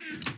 you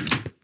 you